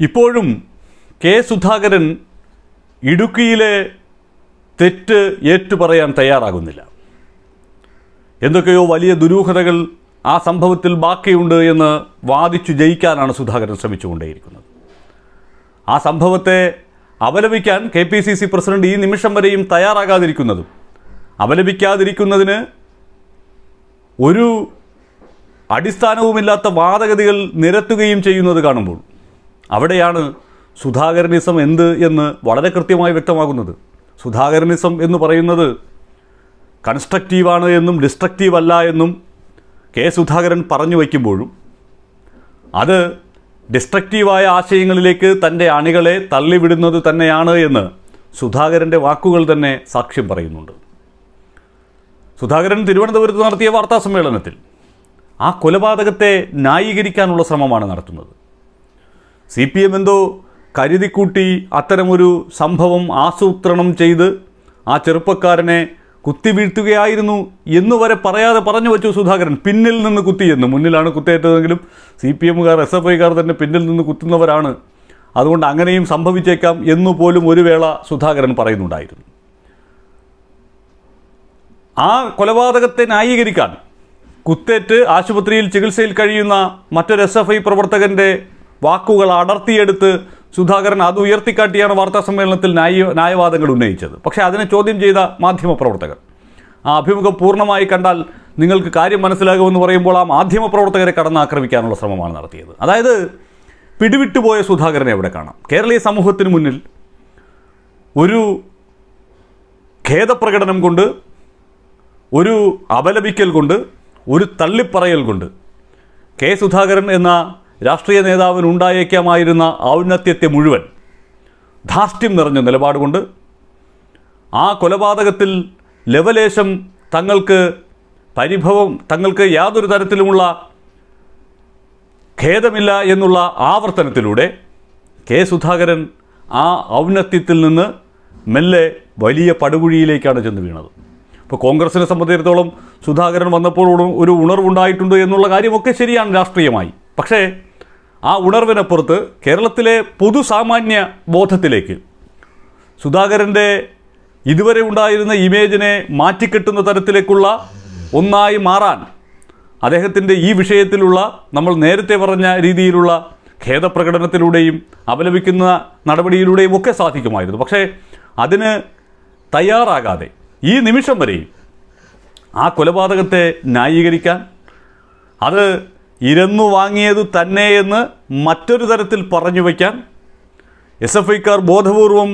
ഇപ്പോഴും കെ സുധാകരൻ ഇടുക്കിയിലെ തെറ്റ് ഏറ്റുപറയാൻ തയ്യാറാകുന്നില്ല. എന്തൊക്കെയോ വലിയ ദുരൂഹതകൾ ആ സംഭവത്തിൽ ബാക്കിയുണ്ട് എന്ന് വാദിച്ചു ജയിക്കാനാണ് സുധാകരൻ ശ്രമിച്ചുകൊണ്ടേയിരിക്കുന്നത്. ആ സംഭവത്തെ അപലപിക്കാൻ K P C C president ഈ നിമിഷം വരെയും തയ്യാറാകാതിരിക്കുന്നതും അപലപിക്കാതിരിക്കുന്നതിന് ഒരു അടിസ്ഥാനവുമില്ലാത്ത വാദഗതികൾ നിരത്തുകയും ചെയ്യുന്നത് കാണുമ്പോൾ അവിടെയാണ് സുധാകരനിസം എന്ത് എന്ന് വളരെ കൃത്യമായി വ്യക്തമാകുന്നത്. സുധാകരനിസം എന്ന് പറയുന്നത് കൺസ്ട്രക്റ്റീവാണ് എന്നും ഡിസ്ട്രക്റ്റീവ് അല്ല എന്നും കെ സുധാകരൻ പറഞ്ഞു വയ്ക്കുമ്പോഴും അത് ഡിസ്ട്രക്റ്റീവായ ആശയങ്ങളിലേക്ക് തന്റെ അണികളെ തള്ളിവിടുന്നത് തന്നെയാണ് എന്ന് സുധാകരന്റെ വാക്കുകൾ തന്നെ സാക്ഷ്യം പറയുന്നുണ്ട്. സുധാകരൻ തിരുവനന്തപുരത്ത് നടത്തിയ വാർത്താ സമ്മേളനത്തിൽ ആ കൊലപാതകത്തെ ന്യായീകരിക്കാനുള്ള ശ്രമമാണ് നടത്തുന്നത്. സി പി എം എന്തോ കരുതിക്കൂട്ടി അത്തരമൊരു സംഭവം ആസൂത്രണം ചെയ്ത് ആ ചെറുപ്പക്കാരനെ കുത്തിവീഴ്ത്തുകയായിരുന്നു എന്ന് വരെ പറയാതെ പറഞ്ഞു വെച്ചു സുധാകരൻ. പിന്നിൽ നിന്ന് കുത്തിയെന്ന് മുന്നിലാണ് കുത്തേറ്റതെങ്കിലും സി പി എമ്മുകാർ എസ് എഫ് ഐക്കാർ തന്നെ പിന്നിൽ നിന്ന് കുത്തുന്നവരാണ്. അതുകൊണ്ട് അങ്ങനെയും സംഭവിച്ചേക്കാം എന്നു പോലും ഒരു വേള സുധാകരൻ പറയുന്നുണ്ടായിരുന്നു. ആ കൊലപാതകത്തെ ന്യായീകരിക്കാൻ കുത്തേറ്റ് ആശുപത്രിയിൽ ചികിത്സയിൽ കഴിയുന്ന മറ്റൊരു എസ് എഫ് ഐ പ്രവർത്തകന്റെ വാക്കുകൾ അടർത്തിയെടുത്ത് സുധാകരൻ അത് ഉയർത്തിക്കാട്ടിയാണ് വാർത്താ സമ്മേളനത്തിൽ ന്യായ ന്യായവാദങ്ങൾ ഉന്നയിച്ചത്. പക്ഷേ അതിനെ ചോദ്യം ചെയ്ത മാധ്യമപ്രവർത്തകർ ആ അഭിമുഖം പൂർണമായി കണ്ടാൽ നിങ്ങൾക്ക് കാര്യം മനസ്സിലാകുമെന്ന് പറയുമ്പോൾ ആ മാധ്യമപ്രവർത്തകരെ കടന്നാക്രമിക്കാനുള്ള ശ്രമമാണ് നടത്തിയത്. അതായത് പിടിവിട്ടുപോയ സുധാകരനെ എവിടെ കാണാം. കേരളീയ സമൂഹത്തിന് മുന്നിൽ ഒരു ഖേദപ്രകടനം കൊണ്ട് ഒരു അപലപിക്കൽ കൊണ്ട് ഒരു തള്ളിപ്പറയൽ കൊണ്ട് കെ സുധാകരൻ എന്ന രാഷ്ട്രീയ നേതാവിന് ഉണ്ടായേക്കാമായിരുന്ന ഔന്നത്യത്തെ മുഴുവൻ ധാർഷ്ട്യം നിറഞ്ഞ നിലപാടുകൊണ്ട് ആ കൊലപാതകത്തിൽ ലവലേശം തങ്ങൾക്ക് പരിഭവം തങ്ങൾക്ക് യാതൊരു തരത്തിലുമുള്ള ഖേദമില്ല എന്നുള്ള ആവർത്തനത്തിലൂടെ കെ സുധാകരൻ ആ ഔന്നത്യത്തിൽ നിന്ന് മെല്ലെ വലിയ പടുകുഴിയിലേക്കാണ് ചെന്ന് വീണത്. ഇപ്പോൾ കോൺഗ്രസിനെ സംബന്ധിച്ചിടത്തോളം സുധാകരൻ വന്നപ്പോൾ ഒരു ഉണർവുണ്ടായിട്ടുണ്ട് എന്നുള്ള കാര്യമൊക്കെ ശരിയാണ് രാഷ്ട്രീയമായി. പക്ഷേ ആ ഉണർവിനപ്പുറത്ത് കേരളത്തിലെ പൊതുസാമാന്യ ബോധത്തിലേക്ക്. സുധാകരന്റെ ഇതുവരെ ഉണ്ടായിരുന്ന ഇമേജിനെ മാറ്റിക്കെട്ടുന്ന തരത്തിലേക്കുള്ള ഒന്നായി മാറാൻ അദ്ദേഹത്തിന്റെ ഈ വിഷയത്തിലുള്ള നമ്മൾ നേരത്തെ പറഞ്ഞ രീതിയിലുള്ള ഖേദപ്രകടനത്തിലൂടെയും അപലപിക്കുന്ന നടപടിയിലൂടെയും ഒക്കെ സാധിക്കുമായിരുന്നു. പക്ഷേ അതിന് തയ്യാറാകാതെ ഈ നിമിഷം വരെയും ആ കൊലപാതകത്തെ ന്യായീകരിക്കാൻ അത് ഇരന്നു വാങ്ങിയത് തന്നെ എന്ന് മറ്റൊരു തരത്തിൽ പറഞ്ഞു വയ്ക്കാൻ എസ് എഫ് ഐക്കാർ ബോധപൂർവം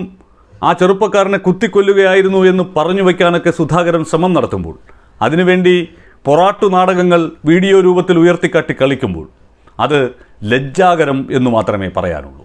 ആ ചെറുപ്പക്കാരനെ കുത്തിക്കൊല്ലുകയായിരുന്നു എന്ന് പറഞ്ഞു വയ്ക്കാനൊക്കെ സുധാകരൻ ശ്രമം നടത്തുമ്പോൾ അതിനുവേണ്ടി പൊറാട്ടു നാടകങ്ങൾ വീഡിയോ രൂപത്തിൽ ഉയർത്തിക്കാട്ടി കളിക്കുമ്പോൾ അത് ലജ്ജാകരം എന്ന് മാത്രമേ പറയാനുള്ളൂ.